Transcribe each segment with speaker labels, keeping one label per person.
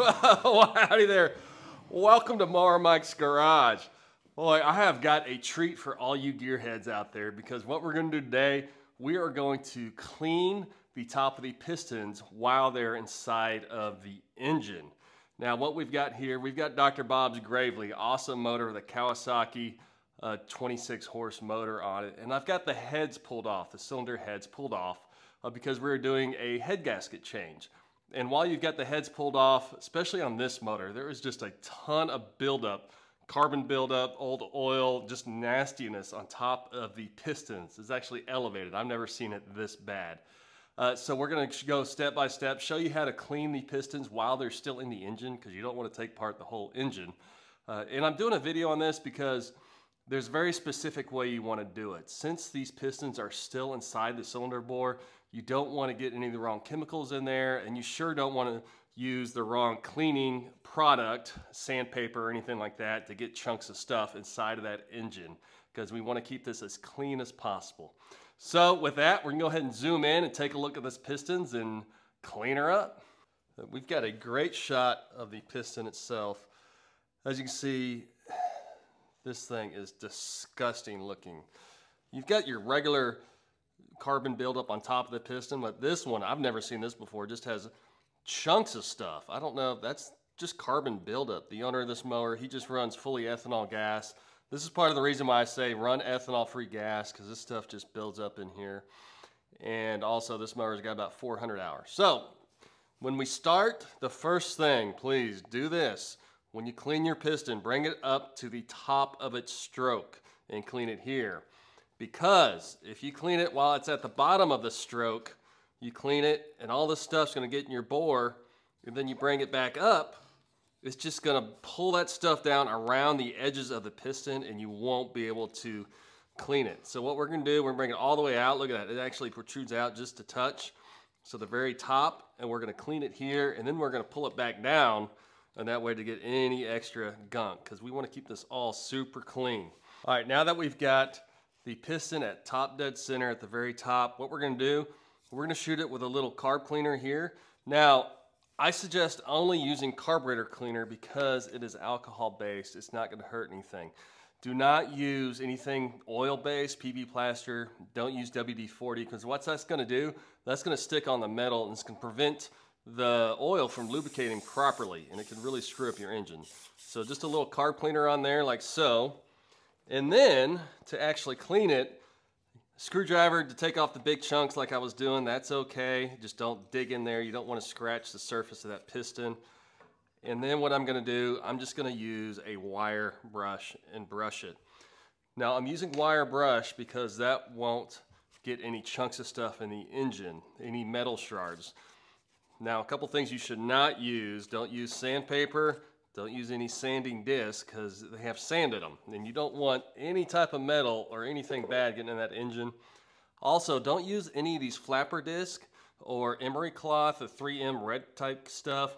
Speaker 1: well, howdy there. Welcome to Mower Mike's Garage. Boy, I have got a treat for all you gearheads out there because what we're going to do today, we are going to clean the top of the pistons while they're inside of the engine. Now, what we've got here, we've got Dr. Bob's Gravely, awesome motor, the Kawasaki uh, 26 horse motor on it. And I've got the heads pulled off, the cylinder heads pulled off uh, because we're doing a head gasket change. And while you've got the heads pulled off, especially on this motor, there is just a ton of buildup, carbon buildup, old oil, just nastiness on top of the pistons. It's actually elevated. I've never seen it this bad. Uh, so we're gonna go step by step, show you how to clean the pistons while they're still in the engine because you don't wanna take apart the whole engine. Uh, and I'm doing a video on this because there's a very specific way you wanna do it. Since these pistons are still inside the cylinder bore, you don't want to get any of the wrong chemicals in there, and you sure don't want to use the wrong cleaning product, sandpaper or anything like that, to get chunks of stuff inside of that engine because we want to keep this as clean as possible. So with that, we're gonna go ahead and zoom in and take a look at this pistons and clean her up. We've got a great shot of the piston itself. As you can see, this thing is disgusting looking. You've got your regular carbon buildup on top of the piston, but this one, I've never seen this before, just has chunks of stuff. I don't know if that's just carbon buildup. The owner of this mower, he just runs fully ethanol gas. This is part of the reason why I say run ethanol-free gas, because this stuff just builds up in here. And also, this mower's got about 400 hours. So, when we start, the first thing, please do this. When you clean your piston, bring it up to the top of its stroke and clean it here. Because if you clean it while it's at the bottom of the stroke, you clean it and all this stuff's gonna get in your bore and then you bring it back up, it's just gonna pull that stuff down around the edges of the piston and you won't be able to clean it. So what we're gonna do, we're gonna bring it all the way out. Look at that, it actually protrudes out just a touch. So the very top, and we're gonna clean it here, and then we're gonna pull it back down, and that way to get any extra gunk, because we wanna keep this all super clean. All right, now that we've got the piston at top dead center at the very top. What we're gonna do, we're gonna shoot it with a little carb cleaner here. Now, I suggest only using carburetor cleaner because it is alcohol based. It's not gonna hurt anything. Do not use anything oil-based, PB Blaster. Don't use WD-40 because what's that's gonna do? That's gonna stick on the metal and it's gonna prevent the oil from lubricating properly and it can really screw up your engine. So just a little carb cleaner on there like so. And then to actually clean it, screwdriver to take off the big chunks like I was doing, that's okay. Just don't dig in there. You don't want to scratch the surface of that piston. And then what I'm gonna do, I'm just gonna use a wire brush and brush it. Now I'm using wire brush because that won't get any chunks of stuff in the engine, any metal shards. Now a couple things you should not use, don't use sandpaper, don't use any sanding disc because they have sand in them and you don't want any type of metal or anything bad getting in that engine. Also, don't use any of these flapper disc or emery cloth, the 3M red type stuff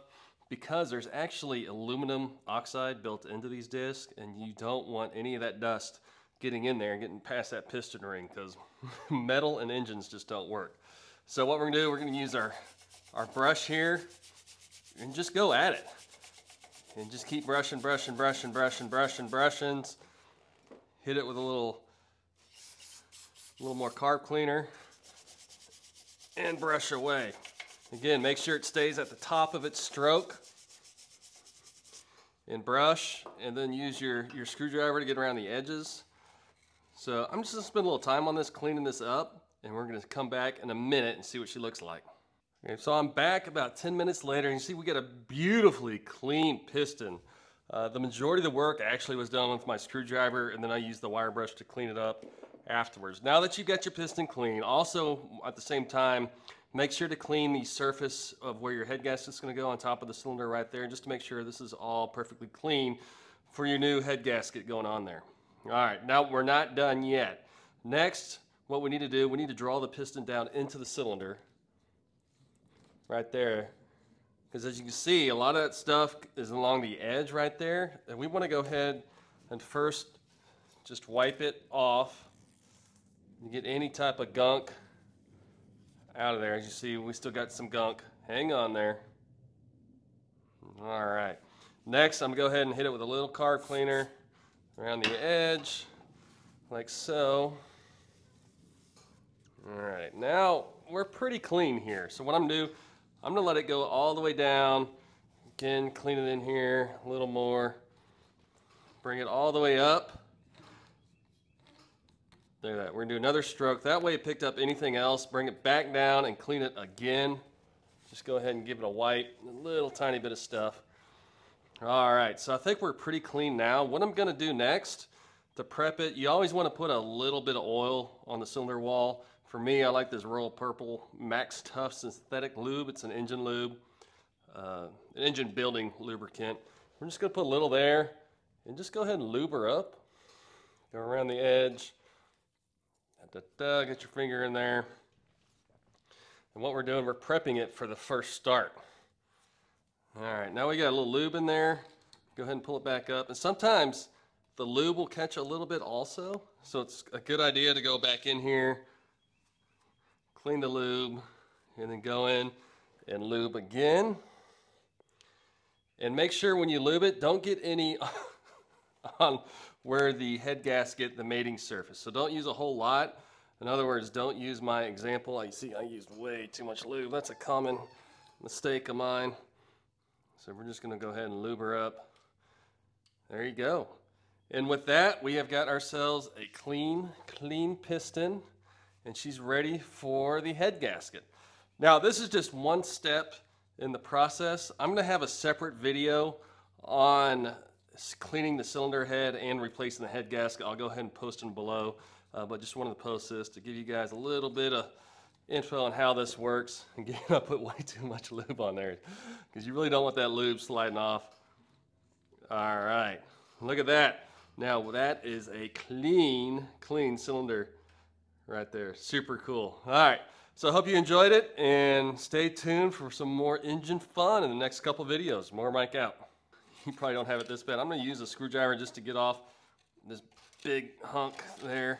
Speaker 1: because there's actually aluminum oxide built into these discs and you don't want any of that dust getting in there and getting past that piston ring because metal and engines just don't work. So what we're gonna do, we're gonna use our, our brush here and just go at it. And just keep brushing, brushing, brushing, brushing, brushing, brushing. Hit it with a little, a little more carb cleaner and brush away. Again, make sure it stays at the top of its stroke and brush and then use your, your screwdriver to get around the edges. So I'm just gonna spend a little time on this, cleaning this up, and we're gonna come back in a minute and see what she looks like. Okay, so I'm back about 10 minutes later and you see we got a beautifully clean piston. Uh, the majority of the work actually was done with my screwdriver and then I used the wire brush to clean it up afterwards. Now that you've got your piston clean, also at the same time, make sure to clean the surface of where your head gasket is going to go on top of the cylinder right there just to make sure this is all perfectly clean for your new head gasket going on there. All right, now we're not done yet. Next, what we need to do, we need to draw the piston down into the cylinder right there. Because as you can see, a lot of that stuff is along the edge right there. And we want to go ahead and first just wipe it off and get any type of gunk out of there. As you see, we still got some gunk. Hang on there. All right. Next, I'm gonna go ahead and hit it with a little car cleaner around the edge, like so. All right, now we're pretty clean here. So what I'm gonna do, I'm gonna let it go all the way down. Again, clean it in here a little more. Bring it all the way up. There that, we're gonna do another stroke. That way it picked up anything else. Bring it back down and clean it again. Just go ahead and give it a wipe, a little tiny bit of stuff. All right, so I think we're pretty clean now. What I'm gonna do next to prep it, you always wanna put a little bit of oil on the cylinder wall. For me, I like this Royal Purple Max Tuff Synthetic Lube. It's an engine lube, uh, an engine building lubricant. We're just gonna put a little there and just go ahead and lube her up. Go around the edge. Da, da, da, get your finger in there. And what we're doing, we're prepping it for the first start. All right, now we got a little lube in there. Go ahead and pull it back up. And sometimes the lube will catch a little bit also. So it's a good idea to go back in here, clean the lube, and then go in and lube again. And make sure when you lube it, don't get any on where the head gasket, the mating surface. So don't use a whole lot. In other words, don't use my example. I see I used way too much lube. That's a common mistake of mine. So we're just gonna go ahead and lube her up. There you go. And with that, we have got ourselves a clean, clean piston, and she's ready for the head gasket. Now, this is just one step in the process. I'm gonna have a separate video on cleaning the cylinder head and replacing the head gasket. I'll go ahead and post them below, uh, but just wanted to post this to give you guys a little bit of info on how this works. Again, I put way too much lube on there because you really don't want that lube sliding off. All right, look at that. Now that is a clean, clean cylinder right there. Super cool. All right, so I hope you enjoyed it and stay tuned for some more engine fun in the next couple videos. Mower Mike out. You probably don't have it this bad. I'm gonna use a screwdriver just to get off this big hunk there.